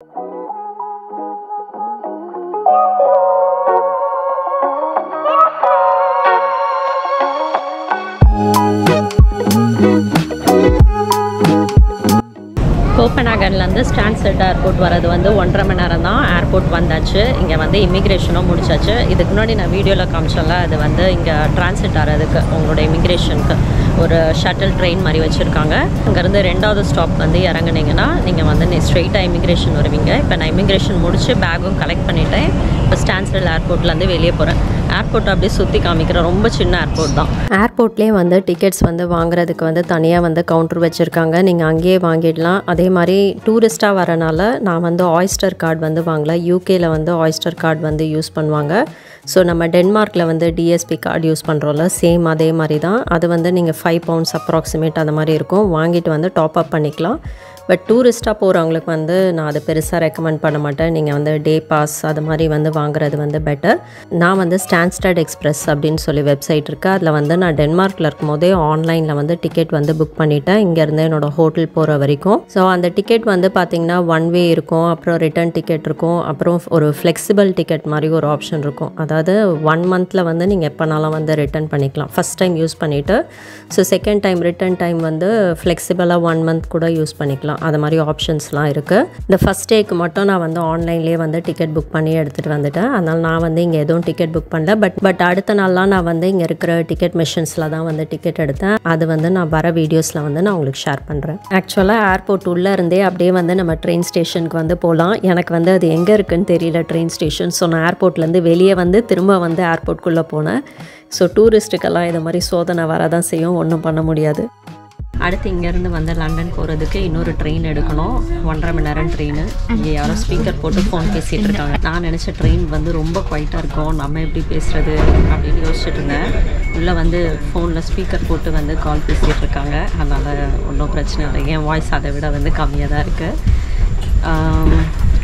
Thank you. கோப்பனாகன்லேருந்து Stansted airport வரது வந்து ஒன்றரை மணி நேரம் தான் ஏர்போர்ட் வந்தாச்சு. இங்கே வந்து இமிக்ரேஷனும் முடிச்சாச்சு. இதுக்கு முன்னாடி நான் வீடியோவில் காமிச்சோம்ல அது வந்து இங்கே டிரான்சிட் ஆகிறதுக்கு உங்களோட இமிக்ரேஷனுக்கு ஒரு ஷட்டில் ட்ரெயின் மாதிரி வச்சுருக்காங்க. அங்கேருந்து ரெண்டாவது ஸ்டாப் வந்து இறங்குனீங்கன்னா நீங்கள் வந்து நீ ஸ்ட்ரெயிட்டாக இமிக்ரேஷன் வருவீங்க. இப்போ நான் இமிக்ரேஷன் முடிச்சு பேக்கும் கலெக்ட் பண்ணிட்டேன். இப்போ ஸ்டான்செட் ஏர்போர்ட்லேருந்து வெளியே போகிறேன் ஏர்போர்ட் அப்படியே சுற்றி காமிக்கிறேன் ரொம்ப சின்ன ஏர்போர்ட் தான். ஏர்போர்ட்லேயே வந்து டிக்கெட்ஸ் வந்து வாங்குறதுக்கு வந்து தனியாக வந்து கவுண்டர் வச்சுருக்காங்க. நீங்கள் அங்கேயே வாங்கிடலாம். அதே மாதிரி டூரிஸ்ட்டாக வரனால நான் வந்து ஆயிஸ்டர் கார்டு வந்து வாங்கல. யூகேயில் வந்து ஆயிஸ்டர் கார்டு வந்து யூஸ் பண்ணுவாங்க. ஸோ நம்ம டென்மார்க்கில் வந்து டிஎஸ்பி கார்டு யூஸ் பண்ணுறோம்ல சேம் அதே மாதிரி தான் அது வந்து நீங்கள் ஃபைவ் பவுண்ட்ஸ் அப்ராக்சிமேட் அந்த மாதிரி இருக்கும். வாங்கிட்டு வந்து டாப் அப் பண்ணிக்கலாம். பட் டூரிஸ்ட்டாக போகிறவங்களுக்கு வந்து நான் அதை பெருசாக ரெக்கமெண்ட் பண்ண மாட்டேன். நீங்கள் வந்து டே பாஸ் அது மாதிரி வந்து வாங்குறது வந்து பெட்டர் நான் வந்து ஸ்டான்ஸ்டர்ட் எக்ஸ்பிரஸ் அப்படின்னு சொல்லி வெப்சைட் இருக்குது அதில் வந்து நான் டென்மார்க்கில் இருக்கும் போதே ஆன்லைனில் வந்து டிக்கெட் வந்து புக் பண்ணிட்டேன். இங்கேருந்து என்னோடய ஹோட்டல் போகிற வரைக்கும். ஸோ அந்த டிக்கெட் வந்து பார்த்திங்கன்னா ஒன் வே இருக்கும். அப்புறம் ரிட்டர்ன் டிக்கெட் இருக்கும். அப்புறம் ஒரு ஃப்ளெக்சிபிள் டிக்கெட் மாதிரி ஒரு ஆப்ஷன் இருக்கும். அதாவது ஒன் மந்தில் வந்து நீங்கள் எப்போனாலும் வந்து ரிட்டர்ன் பண்ணிக்கலாம். ஃபஸ்ட் டைம் யூஸ் பண்ணிவிட்டு so second time return time வந்து ஃப்ளெக்சிபிளாக ஒன் மந்த் கூட யூஸ் பண்ணிக்கலாம். அது மாதிரி ஆப்ஷன்ஸ்லாம் இருக்குது இந்த ஃபஸ்ட் டேக்கு மட்டும் நான் வந்து ஆன்லைன்லேயே வந்து டிக்கெட் புக் பண்ணி எடுத்துகிட்டு வந்துட்டேன். அதனால் நான் வந்து இங்கே எதுவும் டிக்கெட் புக் பண்ணல. பட் பட் அடுத்த நாள்லாம் நான் வந்து இங்கே இருக்கிற டிக்கெட் மிஷின்ஸில் தான் வந்து டிக்கெட் எடுத்தேன். அது வந்து நான் வர வீடியோஸில் வந்து நான் உங்களுக்கு ஷேர் பண்ணுறேன் ஆக்சுவலாக ஏர்போர்ட் உள்ளே இருந்தே அப்படியே வந்து நம்ம ட்ரெயின் ஸ்டேஷனுக்கு வந்து போகலாம் எனக்கு வந்து அது எங்கே இருக்குன்னு தெரியல ட்ரெயின் ஸ்டேஷன் ஸோ நான் ஏர்போர்ட்லேருந்து வெளியே வந்து திரும்ப வந்து ஏர்போர்ட்குள்ளே போனேன். ஸோ டூரிஸ்ட்டுக்கெல்லாம் இது மாதிரி சோதனை வரதான் செய்யும். ஒன்றும் பண்ண முடியாது. அடுத்து இங்கேருந்து வந்து லண்டன் போகிறதுக்கு இன்னொரு ட்ரெயின் எடுக்கணும். ஒன்றரை மணி நேரம் ட்ரெயின் இங்கே யாரோ ஸ்பீக்கர் போட்டு ஃபோன் பேசிகிட்டு இருக்காங்க நான் நினச்ச ட்ரெயின் வந்து ரொம்ப குவைட்டாக இருக்கும். நம்ம எப்படி பேசுகிறது அப்படின்னு யோசிச்சுட்டு இருந்தேன். உள்ளே வந்து ஃபோனில் ஸ்பீக்கர் போட்டு வந்து கால் பேசிகிட்டு இருக்காங்க அதனால் ஒன்றும் பிரச்சனை இல்லை. என் வாய்ஸ் அதை விட வந்து கம்மியாக தான் இருக்குது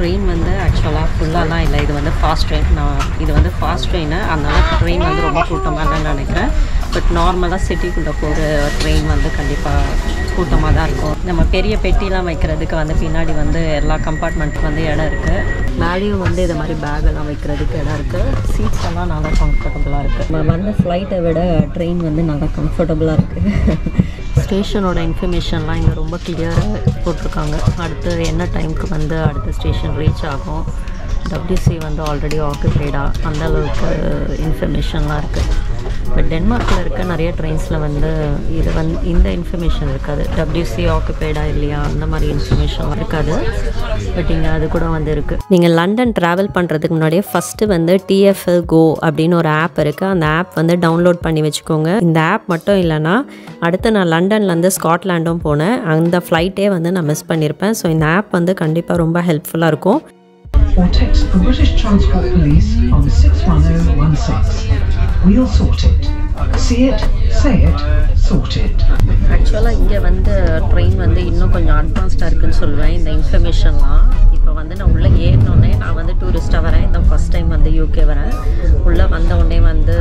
ட்ரெயின் வந்து ஆக்சுவலாக ஃபுல்லாலாம் இல்லை. இது வந்து ஃபாஸ்ட் ட்ரெயின் நான் இது வந்து ஃபாஸ்ட் ட்ரெயினு அதனால் ட்ரெயின் வந்து ரொம்ப கூட்டமாக இல்லைன்னு நினைக்கிறேன். பட் நார்மலாக சிட்டிக்குள்ளே போகிற ட்ரெயின் வந்து கண்டிப்பாக கூட்டமாக தான் இருக்கும். நம்ம பெரிய பெட்டிலாம் வைக்கிறதுக்கு வந்து பின்னாடி வந்து எல்லா கம்பார்ட்மெண்ட்டுக்கு வந்து இடம் இருக்குது மேலேயும் வந்து இது மாதிரி பேக்கெல்லாம் வைக்கிறதுக்கு இடம் இருக்குது சீட்ஸ் எல்லாம் நல்லா கம்ஃபர்டபுளாக இருக்குது நம்ம வந்து ஃப்ளைட்டை விட ட்ரெயின் வந்து நல்லா கம்ஃபர்டபுளாக இருக்குது ஸ்டேஷனோட இன்ஃபர்மேஷன்லாம் இங்கே ரொம்ப கிளியராக போட்டிருக்காங்க. அடுத்து என்ன டைமுக்கு வந்து அடுத்த ஸ்டேஷன் ரீச் ஆகும். டபிள்யூசி வந்து ஆல்ரெடி ஆக்குபைடாக அந்த அளவுக்கு இன்ஃபர்மேஷன்லாம் இருக்குது பட் டென்மார்க்கில் இருக்க நிறைய ட்ரெயின்ஸில் வந்து இது வந்து இந்த இன்ஃபர்மேஷன் இருக்காது. டபிள்யூசி ஆக்குபைடா இல்லையா? அந்த மாதிரி இன்ஃபர்மேஷன் இருக்காது. பட் இங்கே அது கூட வந்து இருக்குது நீங்கள் லண்டன் ட்ராவல் பண்ணுறதுக்கு முன்னாடியே ஃபஸ்ட்டு வந்து டிஎஃப்எல் கோ அப்படின்னு ஒரு ஆப் இருக்குது அந்த ஆப் வந்து டவுன்லோட் பண்ணி வச்சுக்கோங்க. இந்த ஆப் மட்டும் இல்லைன்னா அடுத்து நான் லண்டன்லேருந்து ஸ்காட்லாண்டும் போனேன். அந்த ஃப்ளைட்டே வந்து நான் மிஸ் பண்ணியிருப்பேன் ஸோ இந்த ஆப் வந்து கண்டிப்பாக ரொம்ப ஹெல்ப்ஃபுல்லாக இருக்கும். Or text the British Transport Police on 61016. We'll sort it. See it, say it, sort it. ஆக்சுவலாக இங்கே வந்து ட்ரெயின் வந்து இன்னும் கொஞ்சம் அட்வான்ஸ்டாக இருக்குன்னு சொல்லுவேன் இந்த இன்ஃபர்மேஷன்லாம் இப்போ வந்து நான் உள்ளே ஏறினோடனே நான் வந்து டூரிஸ்ட்டாக வரேன். இந்த ஃபஸ்ட் டைம் வந்து யூகே வரேன். உள்ளே வந்த உடனே வந்து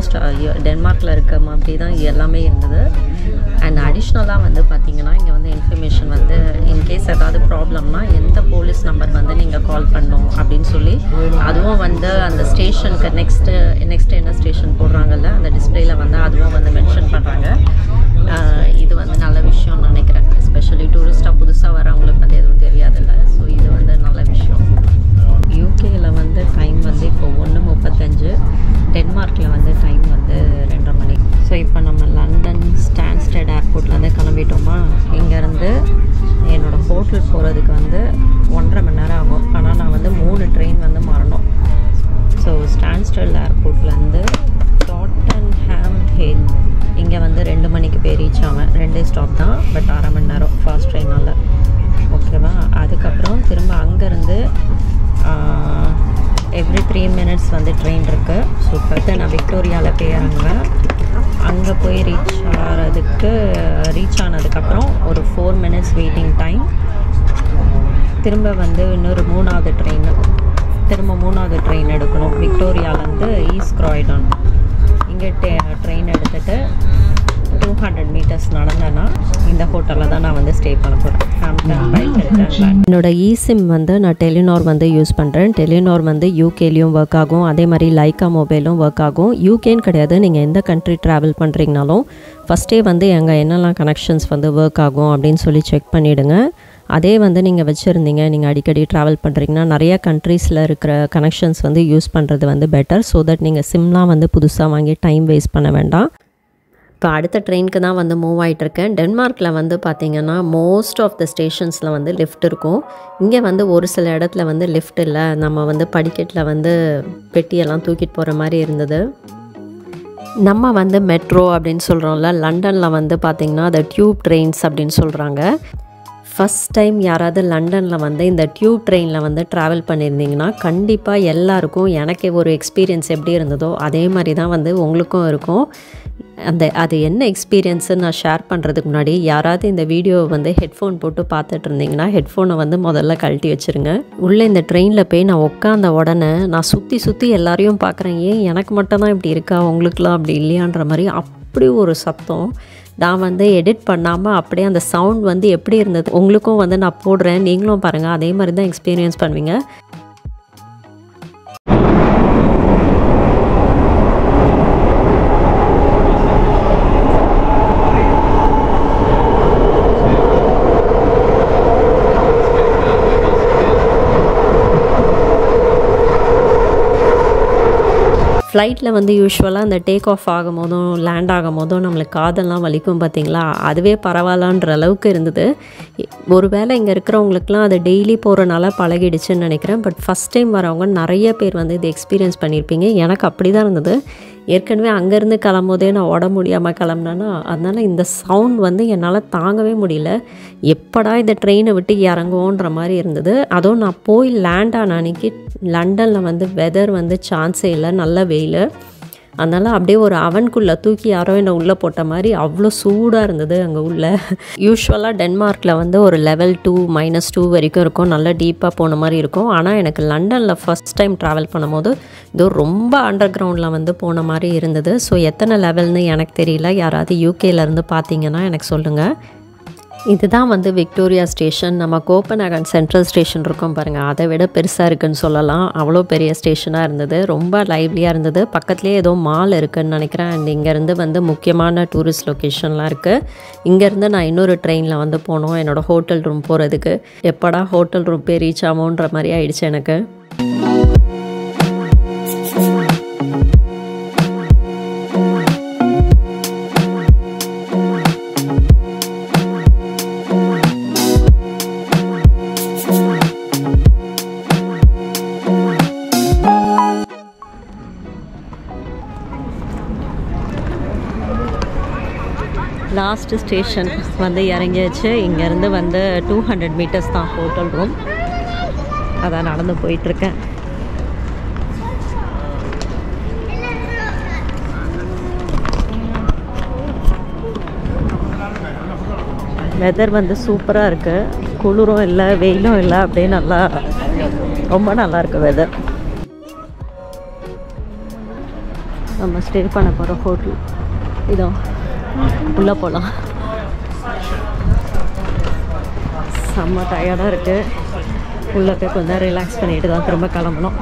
ஆல்மோஸ்ட் uh, டென்மார்க்கில் இருக்க மாதிரி தான் எல்லாமே இருந்தது. அண்ட் அடிஷ்னலாக வந்து பார்த்தீங்கன்னா இங்கே வந்து இன்ஃபர்மேஷன் வந்து இன்கேஸ் ஏதாவது ப்ராப்ளம்னா எந்த போலீஸ் நம்பர் வந்து நீங்கள் கால் பண்ணும் அப்படின்னு சொல்லி அதுவும் வந்து அந்த ஸ்டேஷனுக்கு நெக்ஸ்ட்டு நெக்ஸ்ட் என்ன ஸ்டேஷன் போடுறாங்கல்ல அந்த டிஸ்பிளேயில் வந்து அதுவும் வந்து மென்ஷன் பண்ணுறாங்க இது வந்து நல்ல விஷயம்னு நினைக்கிறேன். ஸ்டாப் தான் பட் அரை மணி நேரம் ஃபாஸ்ட் ட்ரெயினால் ஓகேவா அதுக்கப்புறம் திரும்ப அங்கேருந்து எவ்ரி த்ரீ மினிட்ஸ் வந்து ட்ரெயின் இருக்குது ஸோ ஃபஸ்ட்டு நான் விக்டோரியாவில் போய் இறங்குவேன். அங்கே போய் ரீச் ஆகிறதுக்கு ரீச் ஆனதுக்கப்புறம் ஒரு ஃபோர் மினிட்ஸ் வெயிட்டிங் டைம் திரும்ப வந்து இன்னொரு மூணாவது ட்ரெயின் திரும்ப மூணாவது ட்ரெயின் எடுக்கணும். விக்டோரியாவிலேருந்து ஈஸ்ட் க்ராய்டான் இங்கே ட்ரெயின் எடுத்துகிட்டு டூ ஹண்ட்ரட் மீட்டர்ஸ் நடந்தேன்னா இந்த ஹோட்டலில் தான் நான் வந்து ஸ்டே பண்ண போகிறேன் என்னோட இசிம் வந்து நான் டெலினார் வந்து யூஸ் பண்ணுறேன் டெலினார் வந்து யூகேலையும் ஒர்க் ஆகும். அதே மாதிரி லைக்கா மொபைலும் ஒர்க் ஆகும். யூகேன்னு கிடையாது. நீங்கள் எந்த கண்ட்ரி ட்ராவல் பண்ணுறீங்கனாலும் ஃபஸ்ட்டே வந்து எங்கே என்னெல்லாம் கனெக்ஷன்ஸ் வந்து ஒர்க் ஆகும் அப்படின்னு சொல்லி செக் பண்ணிவிடுங்க அதே வந்து நீங்கள் வச்சுருந்தீங்க. நீங்கள் அடிக்கடி ட்ராவல் பண்ணுறீங்கன்னா நிறைய கண்ட்ரீஸில் இருக்கிற கனெக்ஷன்ஸ் வந்து யூஸ் பண்ணுறது வந்து பெட்டர் ஸோ தட் நீங்கள் சிம்லாம் வந்து புதுசாக வாங்கி டைம் வேஸ்ட் பண்ண வேண்டாம். இப்போ அடுத்த ட்ரெயினுக்கு தான் வந்து மூவ் ஆகிட்டுருக்கேன் டென்மார்க்கில் வந்து பார்த்திங்கன்னா மோஸ்ட் ஆஃப் த ஸ்டேஷன்ஸில் வந்து லிஃப்ட் இருக்கும். இங்கே வந்து ஒரு சில இடத்துல வந்து லிஃப்ட் இல்லை. நம்ம வந்து படிக்கட்டில் வந்து பெட்டியெல்லாம் தூக்கிட்டு போகிற மாதிரி இருந்தது. நம்ம வந்து மெட்ரோ அப்படின்னு சொல்கிறோம்ல லண்டனில் வந்து பார்த்திங்கன்னா அதை டியூப் ட்ரெயின்ஸ் அப்படின்னு சொல்கிறாங்க ஃபஸ்ட் டைம் யாராவது லண்டனில் வந்து இந்த டியூப் ட்ரெயினில் வந்து ட்ராவல் பண்ணியிருந்தீங்கன்னா கண்டிப்பாக எல்லாருக்கும் எனக்கு ஒரு எக்ஸ்பீரியன்ஸ் எப்படி இருந்ததோ அதே மாதிரி தான் வந்து உங்களுக்கும் இருக்கும். அந்த அது என்ன எக்ஸ்பீரியன்ஸுன்னு நான் ஷேர் பண்ணுறதுக்கு முன்னாடி யாராவது இந்த வீடியோவை வந்து ஹெட்ஃபோன் போட்டு பார்த்துட்டு இருந்தீங்கன்னா ஹெட்ஃபோனை வந்து முதல்ல கழட்டி வச்சுருங்க. உள்ளே இந்த ட்ரெயினில் போய் நான் உட்காந்த உடனே நான் சுற்றி சுற்றி எல்லாரையும் பார்க்குறேன். ஏன் எனக்கு மட்டும்தான் இப்படி இருக்கா? உங்களுக்குலாம் அப்படி இல்லையான்ற மாதிரி அப்படி ஒரு சத்தம். நான் வந்து எடிட் பண்ணாமல் அப்படியே அந்த சவுண்ட் வந்து எப்படி இருந்தது? உங்களுக்கும் வந்து நான் போடுறேன். நீங்களும் பாருங்கள் அதே மாதிரி தான் எக்ஸ்பீரியன்ஸ் பண்ணுவீங்க. ஃப்ளைட்டில் வந்து யூஸ்வலாக அந்த டேக் ஆஃப் ஆகும் போதும் லேண்ட் ஆகும் போதும் நம்மளுக்கு காதெல்லாம் வலிக்கும் பார்த்தீங்களா அதுவே பரவாயில்லன்ற அளவுக்கு இருந்தது. ஒருவேளை இங்கே இருக்கிறவங்களுக்குலாம் அது டெய்லி போகிறனால பழகிடுச்சுன்னு நினைக்கிறேன். பட் ஃபஸ்ட் டைம் வரவங்க நிறைய பேர் வந்து இது எக்ஸ்பீரியன்ஸ் பண்ணியிருப்பீங்க. எனக்கு அப்படி தான் இருந்தது. ஏற்கனவே அங்கேருந்து கிளம்போதே நான் உட முடியாமல் கிளம்புனேன்னா அதனால் இந்த சவுண்ட் வந்து என்னால் தாங்கவே முடியல. எப்படா இந்த ட்ரெயினை விட்டு இறங்குவோன்ற மாதிரி இருந்தது. அதுவும் நான் போய் லேண்ட் ஆன அன்னைக்கு லண்டனில் வந்து வெதர் வந்து சான்ஸே இல்லை. நல்ல வெயில் அதனால் அப்படியே ஒரு அவனுக்குள்ளே தூக்கி யாரோ என்னை உள்ளே போட்ட மாதிரி அவ்வளோ சூடாக இருந்தது அங்கே உள்ள. யூஸ்வலாக டென்மார்க்கில் வந்து ஒரு லெவல் டூ மைனஸ் டூ வரைக்கும் இருக்கும். நல்லா டீப்பாக போன மாதிரி இருக்கும். ஆனால் எனக்கு லண்டனில் ஃபஸ்ட் டைம் ட்ராவல் பண்ணும்போது இதோ ரொம்ப அண்டர் கிரவுண்டில் வந்து போன மாதிரி இருந்தது. ஸோ எத்தனை லெவல்னு எனக்கு தெரியல. யாராவது யூகேலேருந்து பார்த்தீங்கன்னா எனக்கு சொல்லுங்கள் இதுதான் வந்து விக்டோரியா ஸ்டேஷன். நம்ம கோப்பநகன் சென்ட்ரல் ஸ்டேஷன் இருக்கும் பாருங்கள் அதை விட பெருசாக இருக்குன்னு சொல்லலாம். அவ்வளோ பெரிய ஸ்டேஷனாக இருந்தது. ரொம்ப லைவ்லியாக இருந்தது. பக்கத்துலேயே ஏதோ மால் இருக்குதுன்னு நினைக்கிறேன். அண்ட் இங்கேருந்து வந்து முக்கியமான டூரிஸ்ட் லொக்கேஷன்லாம் இருக்குது இங்கேருந்து நான் இன்னொரு ட்ரெயினில் வந்து போனோம். என்னோடய ஹோட்டல் ரூம் போகிறதுக்கு எப்படா ஹோட்டல் ரூம் போய் ரீச் ஆகும்ன்ற மாதிரி ஆயிடுச்சு எனக்கு. ஃபஸ்ட்டு ஸ்டேஷன் வந்து இறங்கியாச்சு. இங்கேருந்து வந்து டூ ஹண்ட்ரட் மீட்டர்ஸ் தான் ஹோட்டல் ரூம் அதான் நடந்து போயிட்டுருக்கேன். வெதர் வந்து சூப்பராக இருக்குது குளிரும் இல்லை வெயிலும் இல்லை அப்படியே நல்லா ரொம்ப நல்லா இருக்குது வெதர் நம்ம ஸ்டே பண்ண போகிற ஹோட்டல் இதோ உள்ளே போகலாம். செம்ம டயர்டாக இருக்குது உள்ளே போய் கொஞ்சம் ரிலாக்ஸ் பண்ணிட்டு தான் திரும்ப கிளம்பணும்.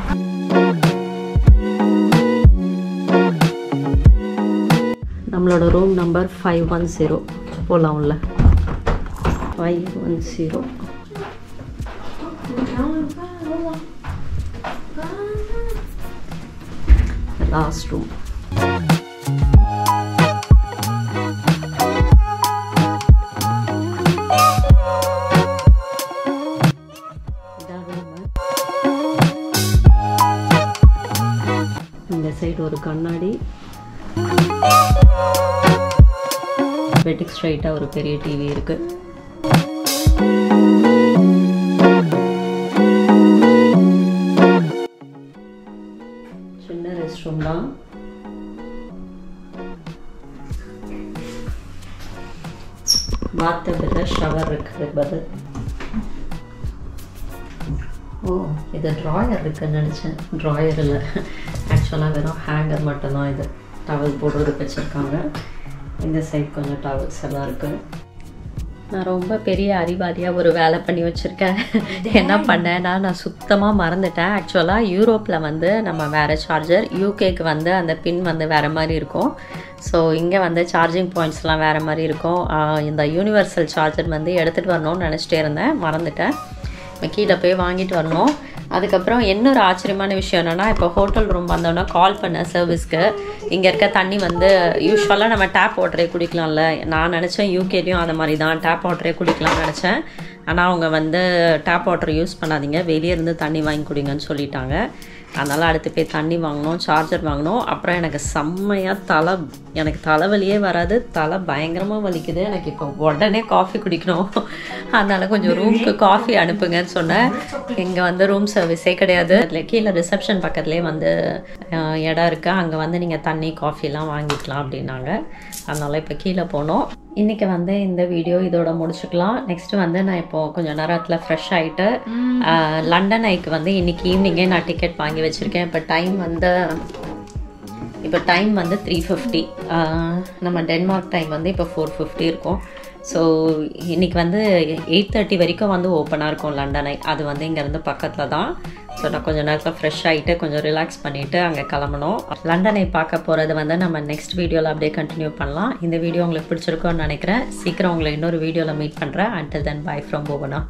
நம்மளோட room number five one zero போகலாம் உள்ள five one zero last room இந்த சைடு ஒரு கண்ணாடி. பெட்டுக்கு ஸ்ட்ரைட்டாக ஒரு பெரிய டிவி இருக்கு. சின்ன ரெஸ்ட் ரூம் தான். பாத்டபில் ஷவர் இருக்குது பதில் ஓ இது ட்ராயர் இருக்குன்னு நினச்சேன். ட்ராயர் இல்லை. ஆக்சுவலாக வெறும் ஹேங்கர் மட்டும்தான் இது. டவல் போடுறதுக்கு வச்சுருக்காங்க. இந்த சைட் கொஞ்சம் டவல்ஸ் எல்லாம் இருக்குது நான் ரொம்ப பெரிய அறிவாளியாக ஒரு வேலை பண்ணி வச்சுருக்கேன். என்ன பண்ணேன்னா நான் சுத்தமாக மறந்துட்டேன். ஆக்சுவலாக யூரோப்பில் வந்து நம்ம வேறு சார்ஜர் யூகேக்கு வந்து அந்த பின் வந்து வேறு மாதிரி இருக்கும். ஸோ இங்கே வந்து சார்ஜிங் பாயிண்ட்ஸ்லாம் வேறு மாதிரி இருக்கும். இந்த யூனிவர்சல் சார்ஜர் வந்து எடுத்துகிட்டு வரணும்னு நினச்சிட்டே இருந்தேன். மறந்துட்டேன். இப்போ கீழே போய் வாங்கிட்டு வரணும். அதுக்கப்புறம் இன்னொரு ஆச்சரியமான விஷயம் என்னென்னா இப்போ ஹோட்டல் ரூம் வந்தோன்னா கால் பண்ண சர்வீஸ்க்கு இங்கே இருக்க தண்ணி வந்து யூஸ்வலாக நம்ம டேப் வாட்டரே குடிக்கலாம்ல. நான் நினச்சேன் யூகேலையும் அந்த மாதிரி தான். டேப் வாட்டரே குடிக்கலாம்னு நினச்சேன். ஆனால் அவங்க வந்து டேப் வாட்டர் யூஸ் பண்ணாதீங்க. வெளியே இருந்து தண்ணி வாங்கி குடிங்கன்னு சொல்லிட்டாங்க. அதனால் அடுத்து போய் தண்ணி வாங்கினோம் சார்ஜர் வாங்கினோம் அப்புறம் எனக்கு செம்மையாக தலை எனக்கு தலைவலியே வராது. தலை பயங்கரமாக வலிக்குது. எனக்கு இப்போ உடனே காஃபி குடிக்கணும். அதனால் கொஞ்சம் ரூமுக்கு காஃபி அனுப்புங்கன்னு சொன்னேன். இங்கே வந்து ரூம் சர்வீஸே கிடையாது. அதில் கீழே ரிசப்ஷன் பக்கத்துலேயே வந்து இடம் இருக்குது அங்கே வந்து நீங்கள் தண்ணி காஃபிலாம் வாங்கிக்கலாம் அப்படின்னாங்க. அதனால் இப்போ கீழே போனோம். இன்றைக்கி வந்து இந்த வீடியோ இதோட முடிச்சுக்கலாம். நெக்ஸ்ட்டு வந்து நான் இப்போது கொஞ்சம் நேரத்தில் ஃப்ரெஷ் ஆகிட்டு லண்டன் ஐக்கு வந்து இன்றைக்கி ஈவினிங்கே நான் டிக்கெட் வாங்கி வச்சுருக்கேன். இப்போ டைம் வந்து இப்போ டைம் வந்து த்ரீ ஃபிஃப்டி நம்ம டென்மார்க் டைம் வந்து இப்போ ஃபோர் ஃபிஃப்டி இருக்கும். ஸோ இன்றைக்கி வந்து எயிட் தேர்ட்டி வரைக்கும் வந்து ஓப்பனாக இருக்கும் லண்டனை அது வந்து இங்கேருந்து பக்கத்தில் தான் ஸோ நான் கொஞ்சம் நேரத்தில் ஃப்ரெஷ் ஆகிட்டு கொஞ்சம் ரிலாக்ஸ் பண்ணிவிட்டு அங்கே கிளம்பணும். லண்டனை பார்க்க போகிறது வந்து நம்ம நெக்ஸ்ட் வீடியோவில் அப்படியே கண்டினியூ பண்ணலாம். இந்த வீடியோ உங்களுக்கு பிடிச்சிருக்கோன்னு நினைக்கிறேன். சீக்கிரம் உங்களை இன்னொரு வீடியோவில் மீட் பண்ணுறேன் அண்டில் தென் பை ஃப்ரம் போகணும்